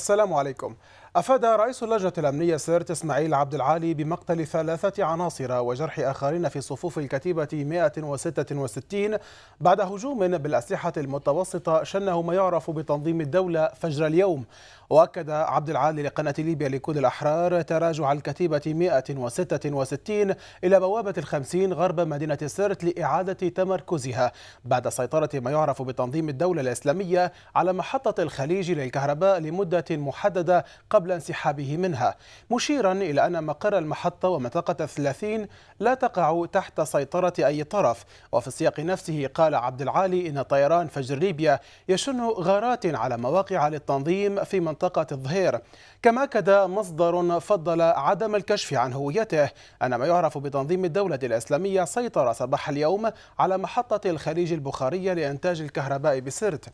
السلام عليكم. أفاد رئيس اللجنة الأمنية سيرت إسماعيل عبد العالي بمقتل ثلاثة عناصر وجرح آخرين في صفوف الكتيبة 166 بعد هجوم بالأسلحة المتوسطة شنه ما يعرف بتنظيم الدولة فجر اليوم. وأكد عبد العالي لقناة ليبيا لكل الأحرار تراجع الكتيبة 166 إلى بوابة الخمسين غرب مدينة سرت لإعادة تمركزها بعد سيطرة ما يعرف بتنظيم الدولة الإسلامية على محطة الخليج للكهرباء لمدة محددة قبل انسحابه منها مشيرا إلى أن مقر المحطة ومنطقة الثلاثين لا تقع تحت سيطرة أي طرف. وفي السياق نفسه قال عبد العالي إن طيران فجر ليبيا يشن غارات على مواقع للتنظيم في منطقة الظهير. كما أكد مصدر فضل عدم الكشف عن هويته أن ما يعرف بتنظيم الدولة الإسلامية سيطر صباح اليوم على محطة الخليج البخارية لإنتاج الكهرباء بسرت.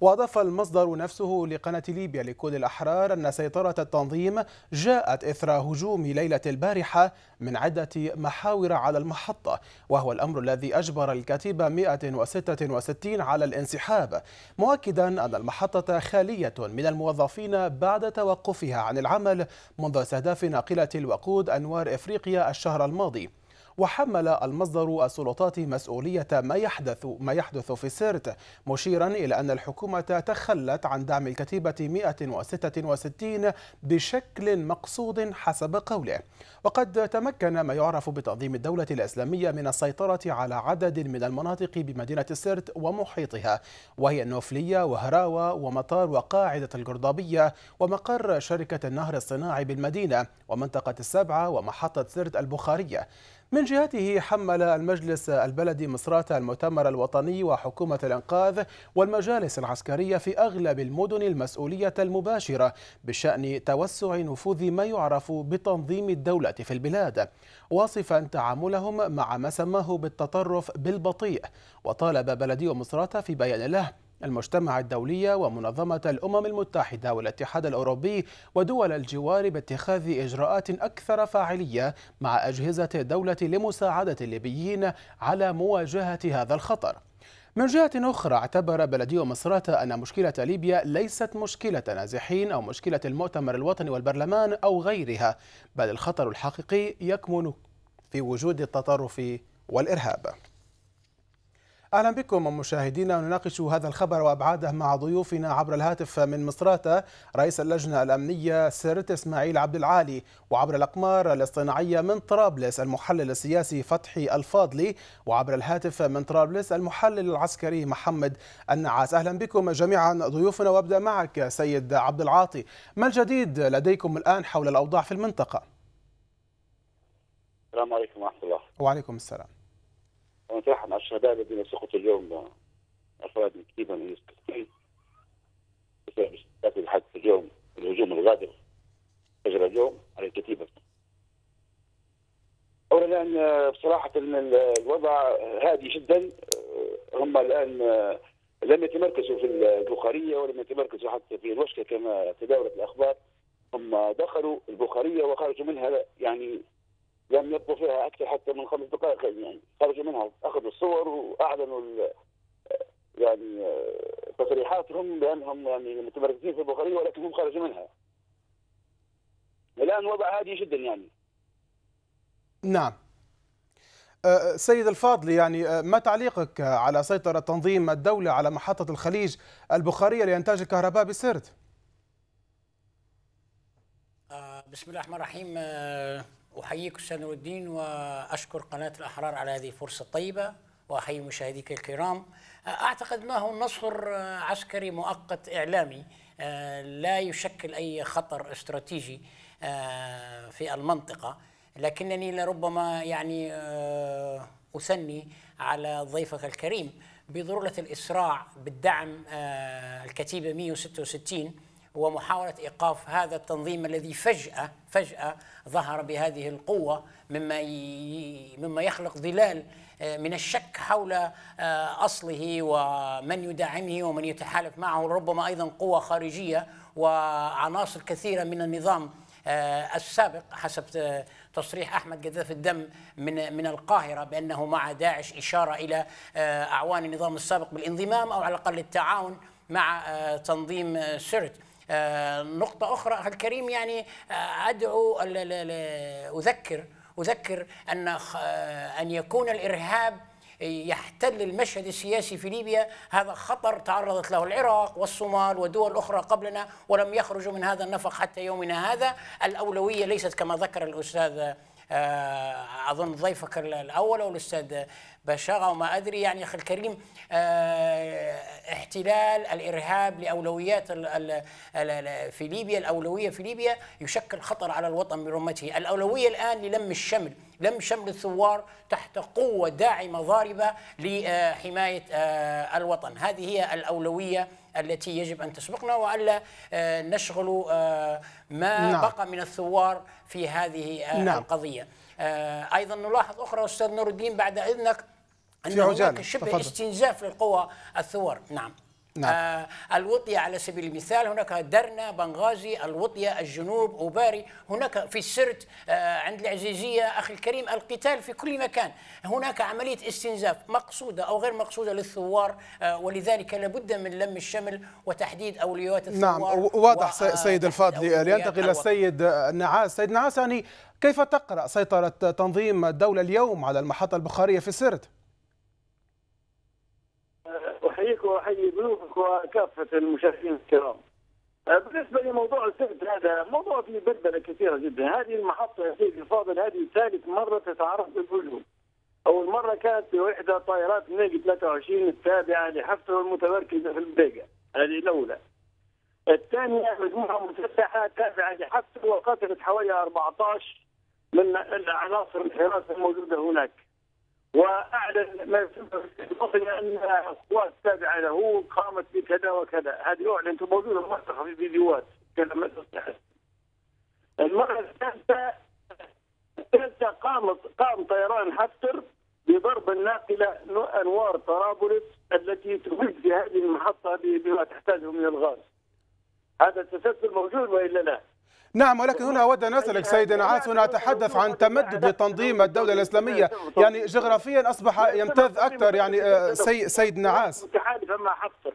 وأضاف المصدر نفسه لقناة ليبيا لكل الأحرار أن سيطرة التنظيم جاءت إثر هجوم ليلة البارحة من عدة محاور على المحطة وهو الأمر الذي أجبر الكتيبة 166 على الانسحاب مؤكدا أن المحطة خالية من الموظفين بعد توقفها عن العمل منذ استهداف ناقلة الوقود أنوار إفريقيا الشهر الماضي. وحمل المصدر السلطات مسؤولية ما يحدث ما يحدث في سيرت مشيرا إلى أن الحكومة تخلت عن دعم الكتيبة 166 بشكل مقصود حسب قوله. وقد تمكن ما يعرف بتنظيم الدولة الإسلامية من السيطرة على عدد من المناطق بمدينة سيرت ومحيطها وهي النوفلية وهراوة ومطار وقاعدة القرضابية ومقر شركة النهر الصناعي بالمدينة ومنطقة السبعة ومحطة سيرت البخارية. من جهته حمل المجلس البلدي مصراتة المؤتمر الوطني وحكومة الإنقاذ والمجالس العسكرية في أغلب المدن المسؤولية المباشرة بشأن توسع نفوذ ما يعرف بتنظيم الدولة في البلاد. واصفا تعاملهم مع ما سماه بالتطرف بالبطيء. وطالب بلدي مصراتة في بيان له المجتمع الدولي ومنظمة الأمم المتحدة والاتحاد الأوروبي ودول الجوار باتخاذ إجراءات أكثر فاعلية مع أجهزة الدولة لمساعدة الليبيين على مواجهة هذا الخطر. من جهة أخرى اعتبر بلدي مصراتة أن مشكلة ليبيا ليست مشكلة نازحين أو مشكلة المؤتمر الوطني والبرلمان أو غيرها بل الخطر الحقيقي يكمن في وجود التطرف والإرهاب. أهلا بكم مشاهدينا ونناقش هذا الخبر وأبعاده مع ضيوفنا عبر الهاتف من مصراتة رئيس اللجنة الأمنية سرت إسماعيل عبد العالي وعبر الأقمار الاصطناعية من طرابلس المحلل السياسي فتحي الفاضلي وعبر الهاتف من طرابلس المحلل العسكري محمد النعاس. أهلا بكم جميعا ضيوفنا وأبدأ معك سيد عبد العاطي. ما الجديد لديكم الآن حول الأوضاع في المنطقة؟ السلام عليكم ورحمة الله. وعليكم السلام. الشهداء الذين سقطوا اليوم أفراد من كتيبه من فلسطين بسبب اشتباك الحادث اليوم الهجوم الغادر فجر اليوم على الكتيبة. اولا لأن بصراحة الوضع هادي جدا هم الآن لم يتمركزوا في البخارية ولم يتمركزوا حتى في الوشكة كما تداولت الأخبار هم دخلوا البخارية وخرجوا منها يعني لم يبقوا فيها أكثر حتى من خمس دقائق يعني خرجوا منها أخذوا الصور وأعلنوا يعني تصريحاتهم بأنهم يعني متمركزين في البخاريه ولكنهم خرجوا منها. الآن وضع هادي جدا يعني. نعم. سيد الفاضل يعني ما تعليقك على سيطرة تنظيم الدولة على محطة الخليج البخارية لإنتاج الكهرباء بسرت؟ بسم الله الرحمن الرحيم أحييك أستاذ نور الدين وأشكر قناة الأحرار على هذه الفرصة الطيبة وأحيي مشاهديك الكرام. أعتقد أنه نصر عسكري مؤقت إعلامي لا يشكل أي خطر استراتيجي في المنطقة. لكنني لربما يعني أثني على ضيفك الكريم بضرورة الإسراع بالدعم الكتيبة 166 ومحاولة إيقاف هذا التنظيم الذي فجأة فجأة ظهر بهذه القوة مما مما يخلق ظلال من الشك حول أصله ومن يدعمه ومن يتحالف معه ربما أيضا قوة خارجية وعناصر كثيرة من النظام السابق حسب تصريح أحمد قذاف الدم من من القاهرة بأنه مع داعش إشارة إلى أعوان النظام السابق بالانضمام أو على الأقل التعاون مع تنظيم سرت آه، نقطة أخرى أخي الكريم يعني آه، أدعو أذكر أذكر أن آه، أن يكون الإرهاب يحتل المشهد السياسي في ليبيا. هذا خطر تعرضت له العراق والصومال ودول أخرى قبلنا ولم يخرجوا من هذا النفق حتى يومنا هذا. الأولوية ليست كما ذكر الأستاذ آه، أظن ضيفك الأول أو الأستاذ بشاغة وما أدري. يعني أخي الكريم آه، احتلال الإرهاب لأولويات ال- ال- ال- ال- في ليبيا الأولوية في ليبيا يشكل خطر على الوطن برمته. الأولوية الآن للم الشمل. لم شمل الثوار تحت قوة داعمة ضاربة لحماية آه، الوطن هذه هي الأولوية التي يجب أن تسبقنا وألا آه، نشغل آه، ما نعم. بقى من الثوار في هذه نعم. القضية أيضا نلاحظ أخرى أستاذ نور الدين بعد إذنك أن. هناك شبه. استنزاف للقوى الثوار نعم نعم. آه الوطية على سبيل المثال هناك درنا بنغازي الوطية الجنوب أوباري هناك في السرت آه عند العزيزية أخي الكريم القتال في كل مكان هناك عملية استنزاف مقصودة أو غير مقصودة للثوار آه ولذلك لابد من لم الشمل وتحديد أولويات الثوار نعم واضح و- سي- سيد الفاضلي لينتقل. السيد النعاس سيد نعاس يعني كيف تقرأ سيطرة تنظيم الدولة اليوم على المحطة البخارية في سرت واحيي ضيوفك وكافة المشاهدين الكرام. آه، بالنسبة لموضوع السبت هذا موضوع فيه بلبلة كثيرة جدا، هذه المحطة يا سيدي الفاضل هذه ثالث مرة تتعرض للهجوم. أول مرة كانت بإحدى طائرات نيجي 23 التابعة لحفتر المتمركزه في البيقه، هذه الأولى. الثانية مجموعة مسلحه تابعة لحفتر وقتلت حوالي 14 من العناصر الحراسه الموجودة هناك. وأعلن يسمى أن قوات تابعه له قامت بكذا وكذا. هذه اعلنت موجودة موثقه في فيديوهات الاسلحه المرة الثالثة الثالثة قامت قام طيران حفتر بضرب الناقلة أنوار طرابلس التي تمد في هذه المحطة بما تحتاجه من الغاز. هذا التسلسل موجود وإلا لا؟ نعم ولكن هنا أود أن أسألك سيد نعاس هنا أتحدث عن تمدد لتنظيم الدولة الإسلامية. يعني جغرافيا أصبح يمتد أكثر يعني آه، سي سيد نعاس متحالفه مع حفتر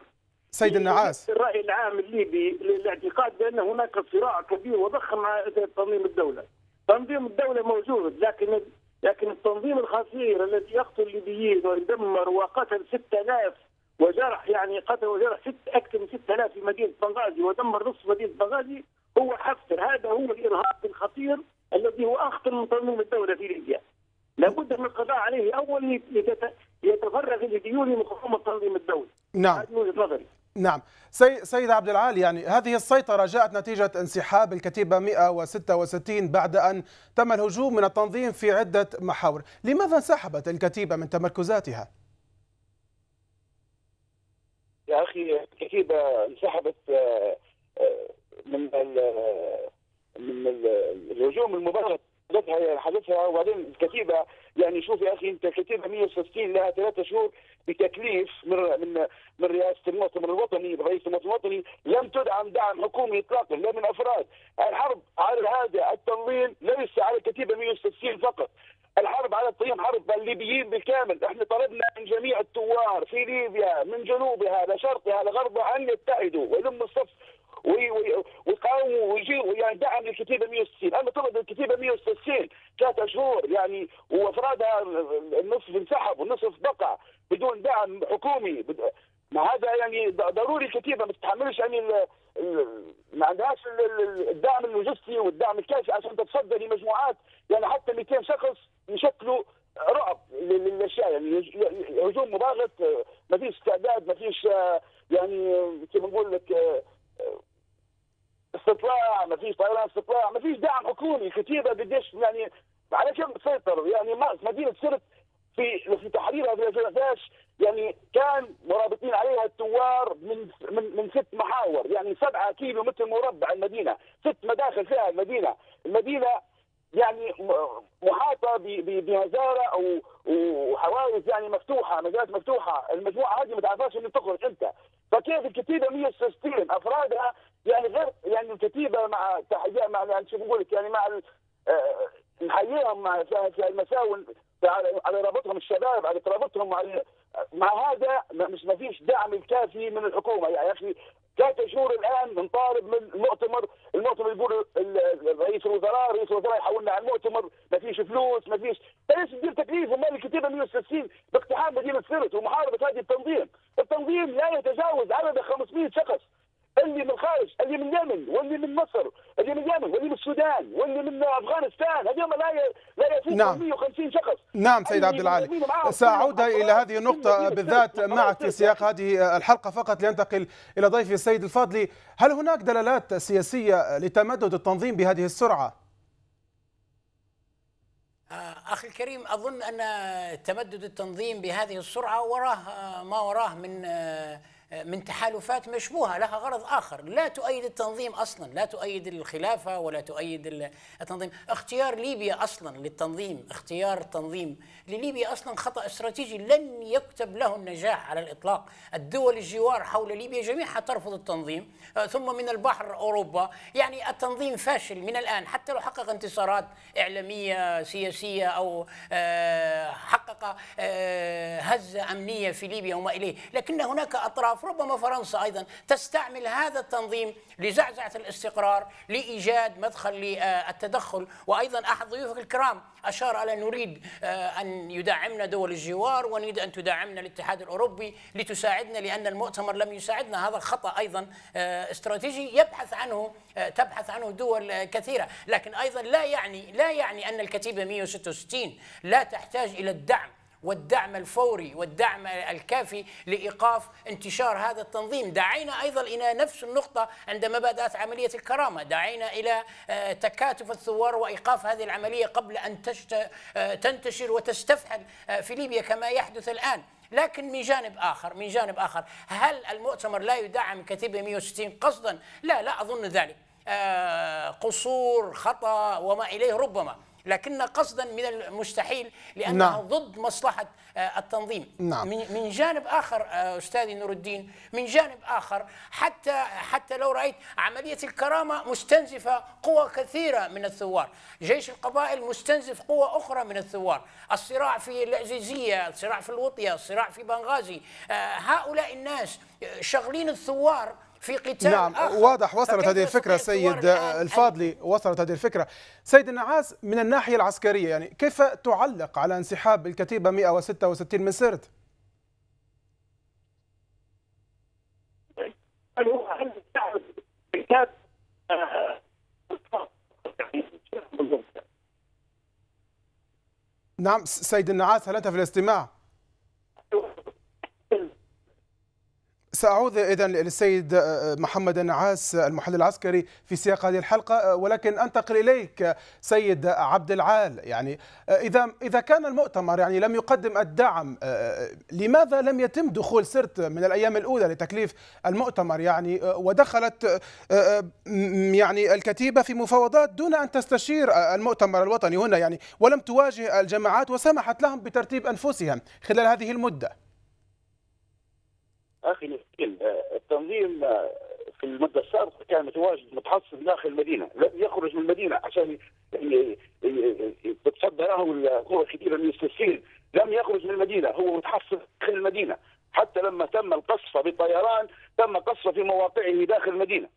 سيد النعاس الرأي العام الليبي للاعتقاد بأن هناك صراع كبير وضخم مع تنظيم الدولة. تنظيم الدولة موجود لكن لكن التنظيم الخطير الذي يقتل الليبيين ويدمر وقتل 6000 وجرح يعني قتل وجرح ست أكثر من 6000 في مدينة بنغازي ودمر نصف مدينة بنغازي هو حفتر هذا هو الإرهاب الخطير الذي هو أخطر من تنظيم الدولة في ليبيا. لابد من القضاء عليه. أولا ليتت- يتفرغ الليبيون لمقاومة تنظيم الدولة. نعم. هذه وجهة نظري. نعم. سي سيد عبد العالي يعني هذه السيطرة جاءت نتيجة انسحاب الكتيبة 166 بعد أن تم الهجوم من التنظيم في عدة محاور. لماذا انسحبت الكتيبة من تمركزاتها؟ يا أخي الكتيبة انسحبت آه، من ال- من ال- الهجوم المبالغ حدثها حدثها وبعدين الكتيبه يعني شوف يا أخي أنت الكتيبه 160 لها ثلاثة شهور بتكليف من من من رئاسة المؤتمر الوطني رئيس المؤتمر الوطني. لم تدعم دعم حكومي اطلاقا لا من أفراد. الحرب على هذا التنظيم ليس على الكتيبه 160 فقط. الحرب على التنظيم حرب الليبيين بالكامل. إحنا طلبنا من جميع الثوار في ليبيا من جنوبها لشرقها لغربها أن يتحدوا ويلموا الصف ويقاوموا ويجيبوا يعني دعم للكتيبة 160 أنا طلب الكتيبة 160 ثلاثة شهور يعني وأفرادها النصف انسحب والنصف بقى بدون دعم حكومي. ما هذا يعني ضروري الكتيبة ما تتحملش يعني ما عندهاش ال- ال- الدعم اللوجستي والدعم الكافي عشان تتصدى لمجموعات. يعني حتى 200 شخص يشكلوا رعب لل- للأشياء. يعني هجوم مباغت آه، ما فيش استعداد ما فيش آه، يعني آه، كيف نقول لك استطلاع ما فيش طيران استطلاع ما فيش دعم حكومي كتيبه قديش يعني على كم تسيطر يعني مدينة سرت في في تحريرها في 2011 يعني كان مرابطين عليها الثوار من من من ست محاور يعني سبعة كيلو متر مربع المدينة ست مداخل فيها المدينة. المدينة يعني محاطة بمزارع أو وحواجز يعني مفتوحة مجالات مفتوحة. المجموعة هذه ما تعرفش تخرج إمتى فكيف الكتيبة 160 أفرادها يعني غير يعني الكتيبه مع تحية مع يعني شو بقول لك يعني مع ال- آه، نحييهم مع في المساوي على رابطهم الشباب على ترابطهم على مع هذا مش ما فيش دعم كافي من الحكومة. يا أخي ثلاثة شهور الآن بنطالب من المؤتمر، المؤتمر يقول رئيس الوزراء، رئيس الوزراء يحولنا على المؤتمر، ما فيش فلوس، ما فيش، فليش تدير تكليف ومال الكتيبة 160 باقتحام مدينة سرت ومحاربة هذه التنظيم، التنظيم لا يتجاوز عدد 500 شخص، اللي من الخارج اللي من اليمن واللي من مصر اللي من اليمن واللي من السودان واللي من أفغانستان. هذول لا لا يفوق نعم. 150 شخص. نعم سيد عبد العالي سأعود إلى هذه النقطة بالذات معك في سياق هذه الحلقة فقط لينتقل إلى ضيفي السيد الفاضلي هل هناك دلالات سياسية لتمدد التنظيم بهذه السرعة؟ أخي الكريم أظن أن تمدد التنظيم بهذه السرعة وراه ما وراه من من تحالفات مشبوهة لها غرض آخر، لا تؤيد التنظيم أصلا، لا تؤيد الخلافة ولا تؤيد التنظيم، اختيار ليبيا أصلا للتنظيم، اختيار التنظيم لليبيا أصلا خطأ استراتيجي لن يكتب له النجاح على الإطلاق، الدول الجوار حول ليبيا جميعها ترفض التنظيم، ثم من البحر أوروبا، يعني التنظيم فاشل من الآن حتى لو حقق انتصارات إعلامية سياسية أو حقق هزه أمنية في ليبيا وما إليه، لكن هناك أطراف ربما فرنسا أيضا تستعمل هذا التنظيم لزعزعة الاستقرار لإيجاد مدخل للتدخل. وأيضا أحد ضيوفك الكرام أشار على نريد أن يدعمنا دول الجوار ونريد أن تدعمنا الاتحاد الأوروبي لتساعدنا لأن المؤتمر لم يساعدنا. هذا خطأ أيضا استراتيجي يبحث عنه تبحث عنه دول كثيرة. لكن أيضا لا يعني لا يعني أن الكتيبة 166 لا تحتاج إلى الدعم. والدعم الفوري والدعم الكافي لإيقاف انتشار هذا التنظيم، دعينا أيضا إلى نفس النقطة عندما بدات عملية الكرامة، دعينا إلى تكاتف الثوار وإيقاف هذه العملية قبل أن تنتشر وتستفحل في ليبيا كما يحدث الآن. لكن من جانب آخر من جانب آخر هل المؤتمر لا يدعم كتيبه 160 قصدا؟ لا لا أظن ذلك. قصور خطأ وما إليه ربما لكن قصدا من المستحيل لأنها نعم. ضد مصلحة التنظيم نعم. من جانب آخر أستاذي نور الدين من جانب آخر حتى حتى لو رأيت عملية الكرامة مستنزفة قوى كثيرة من الثوار جيش القبائل مستنزف قوى أخرى من الثوار الصراع في العزيزيه الصراع في الوطية الصراع في بنغازي هؤلاء الناس شغلين الثوار في قتال نعم آخر. واضح وصلت هذه الفكرة سيد الفاضلي وصلت هذه الفكرة سيد النعاس من الناحية العسكرية يعني كيف تعلق على انسحاب الكتيبة 166 من سرت نعم سيد النعاس هل أنت في الاستماع؟ سأعود إذا للسيد محمد النعاس المحلل العسكري في سياق هذه الحلقة. ولكن أنتقل إليك سيد عبد العال. يعني إذا إذا كان المؤتمر يعني لم يقدم الدعم لماذا لم يتم دخول سرت من الأيام الأولى لتكليف المؤتمر؟ يعني ودخلت يعني الكتيبة في مفاوضات دون أن تستشير المؤتمر الوطني هنا. يعني ولم تواجه الجماعات وسمحت لهم بترتيب أنفسهم خلال هذه المدة. أخي التنظيم في المدة السابقه كان متواجد متحصن داخل المدينة، لم يخرج من المدينة عشان تتصدى له القوى الكثيره السفين، لم يخرج من المدينة، هو متحصن داخل المدينة، حتى لما تم القصف بالطيران تم قصفه في مواقعه داخل المدينة.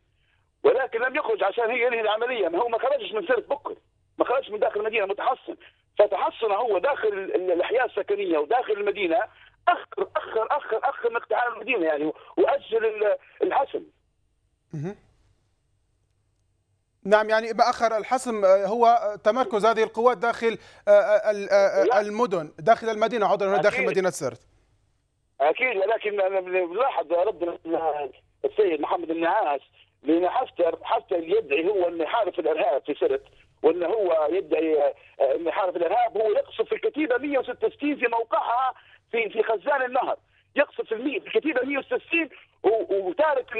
ولكن لم يخرج عشان هي ينهي العملية، ما هو ما خرجش من سرت بكر، ما خرجش من داخل المدينة متحصن، فتحصن هو داخل الأحياء السكنية وداخل المدينة. أخر أخر أخر أخر اقتحام المدينة يعني وأجل الحسم. نعم يعني بأخر الحسم هو تمركز هذه القوات داخل المدن داخل المدينة عذرا داخل مدينة سرت. أكيد ولكن بنلاحظ ردنا السيد محمد النعاس لأن حفتر حفتر يدعي هو أنه يحارب الإرهاب في سرت وأنه هو يدعي أنه يحارب الإرهاب هو يقصف الكتيبة 166 في موقعها في في خزان النهر. يقصف المي الكتيبة 160 وتارك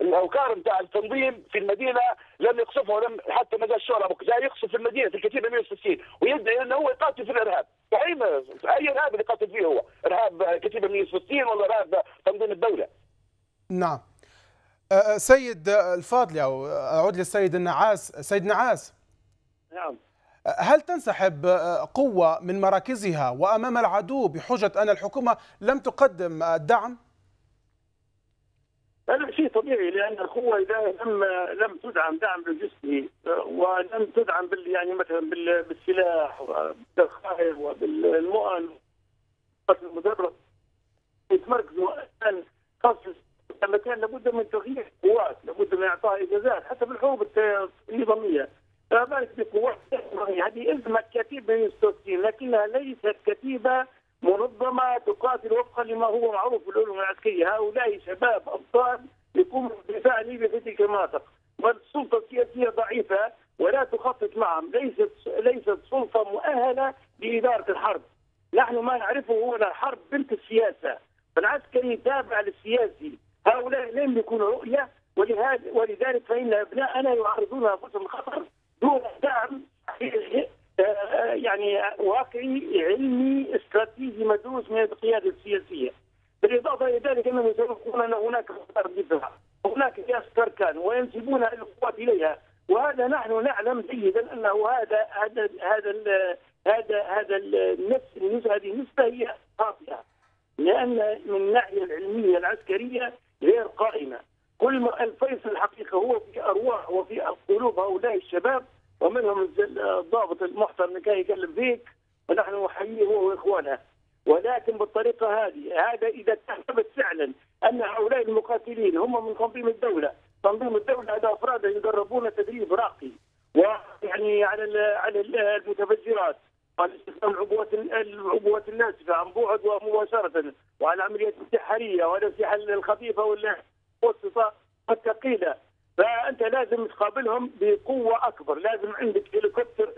الأوكار نتاع التنظيم في المدينة لم يقصفها ولم حتى مجال الشورى جاي يقصف المدينة في الكتيبة 160 ويدعي إنه هو يقاتل في الإرهاب. صحيح؟ أي إرهاب اللي يقاتل فيه هو؟ إرهاب كتيبة 160 ولا إرهاب تنظيم الدولة؟ نعم. سيد الفاضلي أو أعود للسيد النعاس. سيد نعاس. نعم. هل تنسحب قوة من مراكزها وأمام العدو بحجة أن الحكومة لم تقدم الدعم؟ هذا شيء طبيعي لأن القوة إذا لم لم تدعم دعم لوجستي ولم تدعم بال يعني مثلا بالسلاح وبالذخائر وبالمؤن المدرب يتمركزوا الان خاصة لما كان لابد من تغيير قوات لابد من إعطاء إجازات حتى بالحروب النظاميه بالك بقوات هذه اسمها كتيبه 166 لكنها ليست كتيبه منظمة تقاتل وفقا لما هو معروف في العلوم العسكرية، هؤلاء شباب أبطال يقوموا بدفاع ليبيا في تلك المناطق، والسلطه السياسية ضعيفة ولا تخطط معهم، ليست ليست سلطة مؤهلة لإدارة الحرب. نحن ما نعرفه هو الحرب بنت السياسة، فالعسكري تابع للسياسي، هؤلاء لم يكونوا رؤية. ولهذا ولذلك فإن أبناءنا يعرضون أنفسهم للخطر دون دعم يعني واقعي علمي استراتيجي مدروس من القيادة السياسية. بالإضافة إلى ذلك أنهم يتوقعون أن هناك خطر دفاع، هناك قياس اركان وينسبون القوات إليها، وهذا نحن نعلم جيدا أنه هذا هذا هذا هذا هذا النفس هذه النسبة هي خاطئة. لأن من الناحية العلمية العسكرية غير قائمة. كل ما الفيصل الحقيقة هو في ارواح وفي قلوب هؤلاء الشباب ومنهم الضابط المحترم اللي فيك ونحن نحييه هو وإخوانه. ولكن بالطريقة هذه هذا إذا ثبت فعلا أن هؤلاء المقاتلين هم من تنظيم الدولة، تنظيم الدولة هذا أفراد يدربون تدريب راقي ويعني على على المتفجرات. وعلى استخدام العبوات العبوات الناسفة عن بعد ومباشرة وعلى العمليات الانتحاريه وعلى الاسلحه الخفيفة والمتوسطه والثقيله فانت لازم تقابلهم بقوة أكبر، لازم عندك هليكوبتر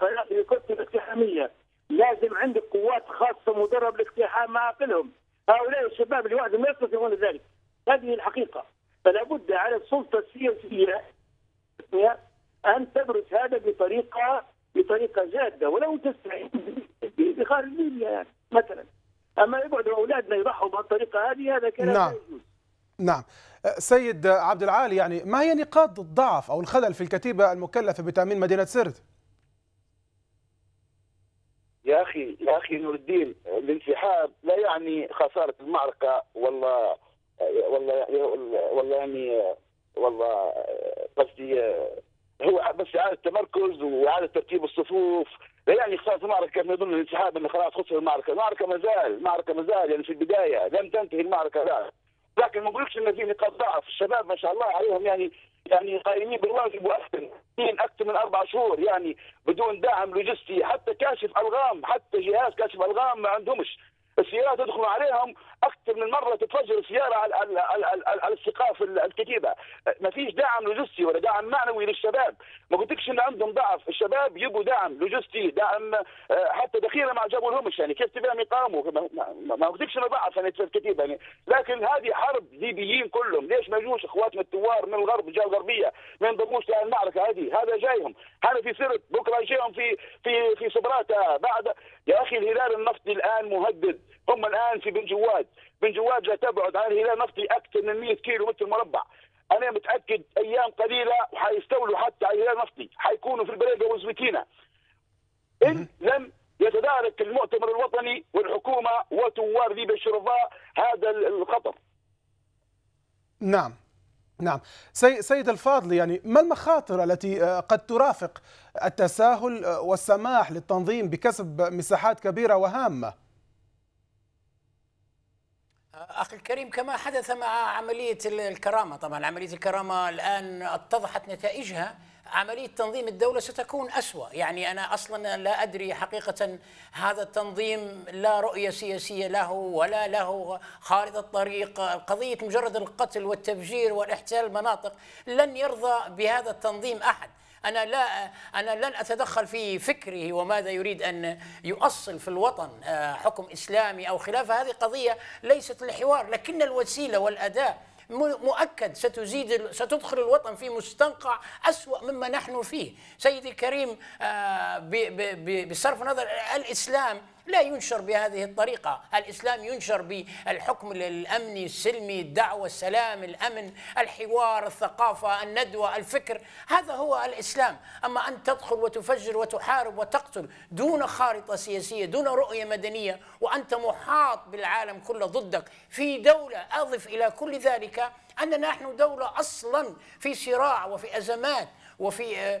طيارات هليكوبتر اقتحامية، لازم عندك قوات خاصة مدرب لاقتحام معاقلهم، هؤلاء الشباب اللي وحدهم لا يستطيعون ذلك، هذه الحقيقة، فلا بد على السلطة السياسية أن تدرس هذا بطريقه بطريقة جادة. ولو تستعين بخارج ليبيا يعني مثلا. أما يقعدوا أولادنا يضحوا بهالطريقه هذه هذا كلام نعم. يجوز. نعم. سيد عبد العالي يعني ما هي نقاط الضعف أو الخلل في الكتيبة المكلفة بتأمين مدينة سرت؟ يا أخي يا أخي نور الدين الانسحاب لا يعني خسارة المعركة ولا ولا ولا يعني والله قصدي هو بس إعادة تمركز وإعادة ترتيب الصفوف لا يعني خسارة المعركة كما يظن الانسحاب انه خلاص خسر المعركة، المعركة ما زال، المعركة ما زال يعني في البداية لم تنتهي المعركة لا. لكن ما بقولكش إن في نقاط ضعف، الشباب ما شاء الله عليهم يعني يعني قائمين بالواجب وأكثر. أكثر من أربع شهور يعني بدون دعم لوجستي. حتى كاشف ألغام حتى جهاز كاشف ألغام ما عندهمش. السيارات يدخلوا عليهم أكثر من مرة تتفجر السيارة على على على, على السقاف الكتيبة. ما فيش دعم لوجستي ولا دعم معنوي للشباب. ما قلتلكش إن عندهم ضعف. الشباب يبوا دعم لوجستي دعم حتى دخيلة ما جابوا لهمش يعني كيف تبيهم يقاوموا؟ ما قلتلكش إنه ضعف يعني الكتيبة يعني. لكن هذه حرب ليبيين كلهم. ليش ما يجوش اخواتنا الثوار من الغرب الجهه الغربيه ما ينضموش للمعركه هذه؟ هذا جايهم. هذا في سرت بكرة يجيهم في في في صبراتا بعد يا أخي الهلال النفطي الآن مهدد. هم الآن في بن جواد. بن جواد لا تبعد عن الهلال النفطي أكثر من 100 كيلو متر مربع. أنا متأكد أيام قليلة وحيستولوا حتى على الهلال النفطي حيكونوا في البريقه وزويتينا إن لم يتدارك المؤتمر الوطني والحكومة وثوار ليبيا الشرفاء هذا الخطر. نعم. نعم. سيد الفاضل يعني ما المخاطر التي قد ترافق التساهل والسماح للتنظيم بكسب مساحات كبيرة وهامة؟ أخي الكريم كما حدث مع عملية الكرامة. طبعا عملية الكرامة الآن اتضحت نتائجها. عملية تنظيم الدولة ستكون أسوأ. يعني أنا أصلا لا أدري حقيقة هذا التنظيم لا رؤية سياسية له ولا له خارطة طريق قضية مجرد القتل والتفجير والاحتلال المناطق لن يرضى بهذا التنظيم أحد. أنا لا أنا لن أتدخل في فكره وماذا يريد أن يؤصل في الوطن حكم إسلامي أو خلافه هذه قضية ليست الحوار لكن الوسيلة والأداء مؤكد ستزيد ستدخل الوطن في مستنقع أسوأ مما نحن فيه. سيدي الكريم بصرف النظر الإسلام لا ينشر بهذه الطريقة. الإسلام ينشر بالحكم الأمني السلمي الدعوة السلام الأمن الحوار الثقافة الندوة الفكر. هذا هو الإسلام. أما أن تدخل وتفجر وتحارب وتقتل دون خارطة سياسية دون رؤية مدنية وأنت محاط بالعالم كله ضدك في دولة أضف إلى كل ذلك أننا نحن دولة أصلا في صراع وفي أزمات. وفي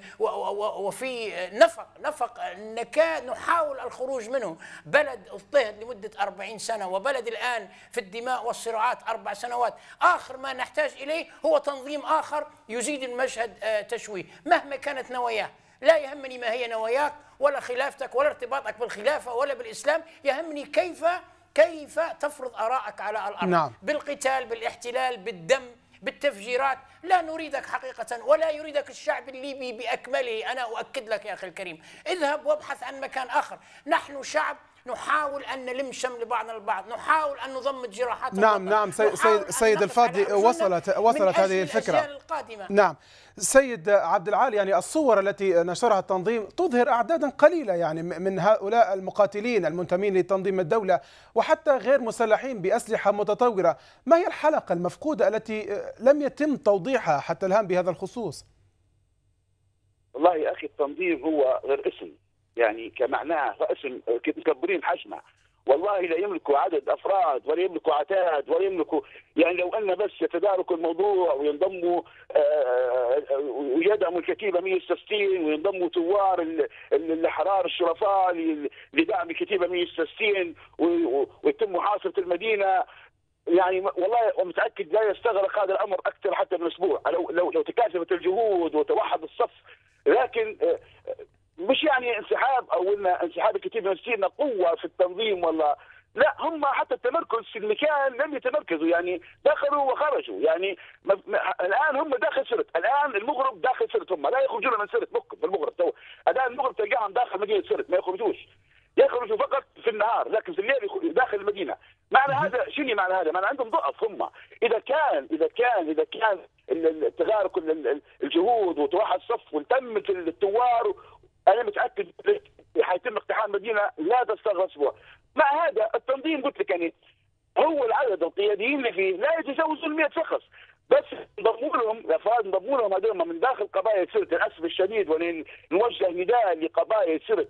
وفي نفق نفق نكاد نحاول الخروج منه. بلد اضطهد لمدة 40 سنة وبلد الآن في الدماء والصراعات أربع سنوات. آخر ما نحتاج إليه هو تنظيم آخر يزيد المشهد آه، تشويه. مهما كانت نواياه لا يهمني ما هي نواياك ولا خلافتك ولا ارتباطك بالخلافة ولا بالإسلام. يهمني كيف كيف تفرض آرائك على الأرض. نعم. بالقتال بالاحتلال بالدم بالتفجيرات لا نريدك حقيقة ولا يريدك الشعب الليبي بأكمله. أنا أؤكد لك يا أخي الكريم اذهب وابحث عن مكان آخر. نحن شعب نحاول أن نلم شمل بعضنا البعض نحاول أن نضمد جراحات نعم نعم سيد, سيد الفاضلي وصلت وصلت هذه الفكرة. القادمة. نعم. سيد عبد العالي يعني الصور التي نشرها التنظيم تظهر أعدادا قليلة يعني من هؤلاء المقاتلين المنتمين لتنظيم الدولة وحتى غير مسلحين بأسلحة متطورة. ما هي الحلقة المفقودة التي لم يتم توضيحها حتى الآن بهذا الخصوص؟ والله يا أخي التنظيم هو غير اسم. يعني كمعناه اسم مكبرين حجمه. والله لا يملكوا عدد أفراد ولا يملكوا عتاد ولا يملكوا يعني لو أن بس يتداركوا الموضوع وينضموا آه، ويدعموا الكتيبة 160 وينضموا ثوار الأحرار الشرفاء لدعم الكتيبة 160 ويتم محاصرة المدينة. يعني والله ومتأكد لا يستغرق هذا الأمر أكثر حتى من أسبوع. لو لو لو تكاثفت الجهود وتوحد الصف. لكن آه، مش يعني انسحاب أو إن انسحاب الكتيبه نفسينا قوة في التنظيم ولا لا هم حتى التمركز في المكان لم يتمركزوا يعني دخلوا وخرجوا يعني. الآن هم داخل سرت الآن المغرب داخل سرت هم لا يخرجون من سرت المغرب تو. الآن المغرب تلقاهم داخل مدينة سرت ما يخرجوش. يخرجوا فقط في النهار لكن في الليل داخل المدينة. معنى هذا شنو معنى هذا؟ معنى عندهم ضعف هم. إذا كان إذا كان إذا كان التدارك الجهود وتوحد الصف وتمت الثوار أنا متأكد حيتم اقتحام مدينة لا تستغرق أسبوع. مع هذا التنظيم قلت لك يعني هو العدد القياديين اللي فيه لا يتجاوزون 100 شخص. بس انضموا لهم الافراد انضموا لهم هذول من داخل قبائل سرت للاسف الشديد ونوجه نداء لقبائل سرت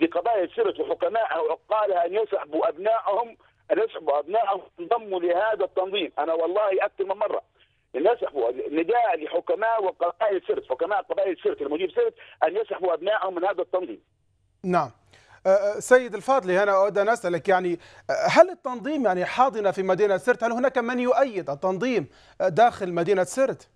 لقبائل سرت وحكمائها وعقالها أن يسحبوا ابنائهم أن يسحبوا أبنائهم انضموا لهذا التنظيم. أنا والله أكثر من مرة. يسحبوا نداء لحكماء وقبائل سرت حكماء قبائل سرت المجيب سرت أن يسحبوا أبنائهم من هذا التنظيم. نعم. أه، أه، سيد الفاضلي أنا أود أن أسألك يعني أه، هل التنظيم يعني حاضنة في مدينة سرت هل هناك من يؤيد التنظيم داخل مدينة سرت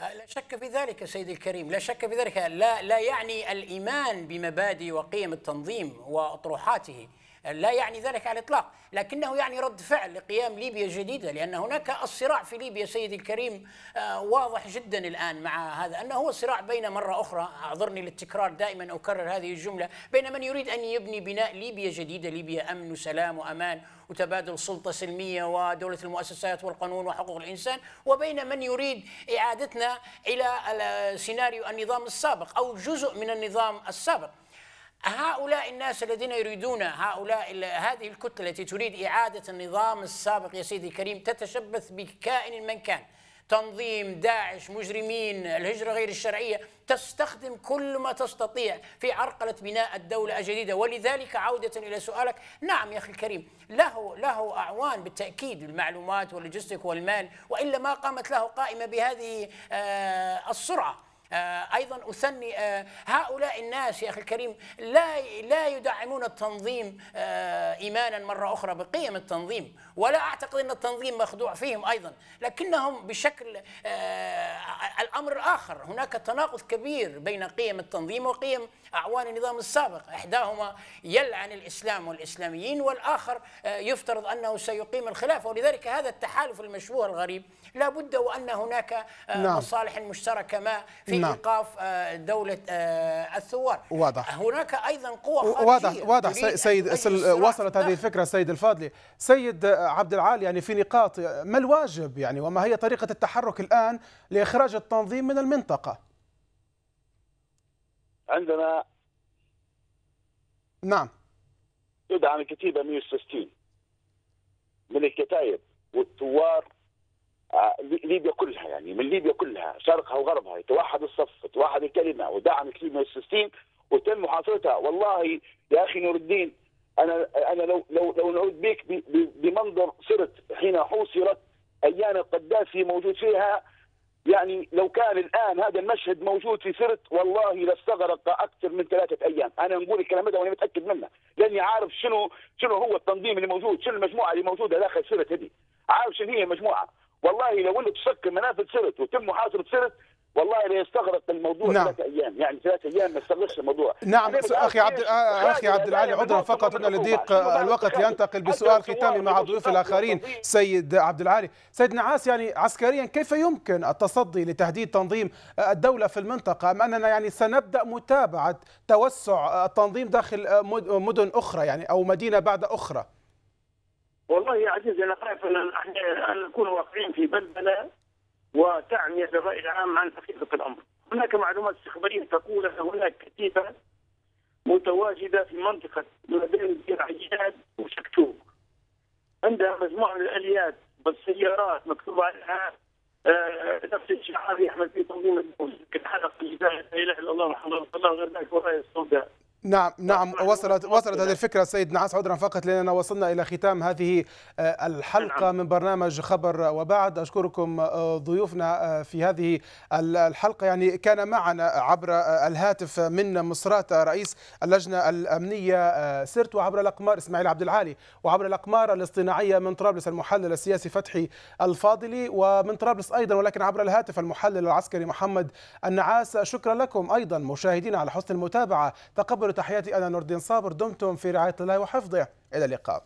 لا شك في ذلك سيدي الكريم لا شك في ذلك. لا لا يعني الإيمان بمبادئ وقيم التنظيم وأطروحاته. لا يعني ذلك على الإطلاق لكنه يعني رد فعل لقيام ليبيا جديدة لأن هناك الصراع في ليبيا سيدي الكريم آه، واضح جدا الآن مع هذا أنه هو صراع بين مرة أخرى أعذرني للتكرار دائما أكرر هذه الجملة بين من يريد أن يبني بناء ليبيا جديدة ليبيا أمن وسلام وأمان وتبادل سلطة سلمية ودولة المؤسسات والقانون وحقوق الإنسان وبين من يريد إعادتنا إلى سيناريو النظام السابق أو جزء من النظام السابق. هؤلاء الناس الذين يريدون هؤلاء هذه الكتلة التي تريد إعادة النظام السابق يا سيدي الكريم تتشبث بكائن من كان. تنظيم داعش مجرمين الهجرة غير الشرعية. تستخدم كل ما تستطيع في عرقلة بناء الدولة الجديدة. ولذلك عودة إلى سؤالك. نعم يا أخي الكريم له له أعوان بالتأكيد المعلومات واللوجستيك والمال وإلا ما قامت له قائمة بهذه آه، السرعة. أيضا اثني آه، هؤلاء الناس يا أخي الكريم لا لا يدعمون التنظيم آه، ايمانا مرة أخرى بقيم التنظيم ولا أعتقد أن التنظيم مخدوع فيهم أيضا لكنهم بشكل الأمر الآخر هناك تناقض كبير بين قيم التنظيم وقيم أعوان النظام السابق. إحداهما يلعن الإسلام والإسلاميين والآخر يفترض أنه سيقيم الخلافة ولذلك هذا التحالف المشبوه الغريب لابد وأن هناك نعم. مصالح مشتركة ما في نعم. إيقاف آه، دولة آه، الثوار. واضح. هناك أيضا قوى واضح واضح. سيد وصلت هذه الفكرة سيد الفاضلي. سيد عبد العال يعني في نقاط ما الواجب يعني وما هي طريقة التحرك الآن لإخراج التنظيم من المنطقة؟ عندنا نعم. تدعم الكتيبة 160 من الكتايب والثوار آه، ليبيا كلها يعني من ليبيا كلها شرقها وغربها يتوحد الصف يتوحد الكلمة ودعم الكتيبة 160 وتم محاصرتها. والله يا أخي نور الدين أنا أنا لو لو لو نعود بك بمنظر صرت حين حوصرت أيام القذافي موجود فيها يعني لو كان الآن هذا المشهد موجود في سرت والله لاستغرق أكثر من ثلاثة أيام، أنا نقول الكلام هذا وأنا متأكد منه، لأني عارف شنو شنو هو التنظيم اللي موجود، شنو المجموعة اللي موجودة داخل سرت هذه، عارف شنو هي المجموعة، والله لو انك تسكر منافذ سرت وتم محاصرة سرت والله لا يستغرق الموضوع نعم. ثلاث أيام. يعني ثلاث أيام ما يستغرقش الموضوع. نعم أخي عبد أخي عبد العالي عذرا فقط ان لضيق الوقت لينتقل بسؤال ختامي مع ضيوف الآخرين. سيد عبد العالي سيد نعاس يعني عسكريا كيف يمكن التصدي لتهديد تنظيم الدولة في المنطقة؟ أم أننا يعني سنبدأ متابعة توسع التنظيم داخل مدن أخرى يعني أو مدينة بعد أخرى؟ والله يا عزيزي أنا خايف أن نكون واقعين في بلبله وتعمية الرأي العام عن حقيقة الأمر. هناك معلومات استخبارية تقول أن هناك كتيبة متواجدة في منطقة ما بين عياد وشكتوك عندها مجموعة من الآليات بالسيارات مكتوب عليها آه نفس الشعار يحمل في تنظيم الدول كالحلقة لا إله إلا الله محمد رسول الله غير ذلك والراية السوداء نعم نعم وصلت وصلت هذه الفكرة سيد نعاس عذرا فقط لأننا وصلنا إلى ختام هذه آه، الحلقة نعم. من برنامج خبر وبعد. أشكركم آه، ضيوفنا آه، في هذه الحلقة. يعني كان معنا عبر الهاتف من مصراتة رئيس اللجنة الأمنية سرت وعبر الأقمار إسماعيل عبد العالي وعبر الأقمار الاصطناعية من طرابلس المحلل السياسي فتحي الفاضلي ومن طرابلس أيضا ولكن عبر الهاتف المحلل العسكري محمد النعاس. شكرا لكم أيضا مشاهدينا على حسن المتابعة. تقبلوا تحياتي أنا نور الدين صابر دمتم في رعاية الله وحفظه. إلى اللقاء.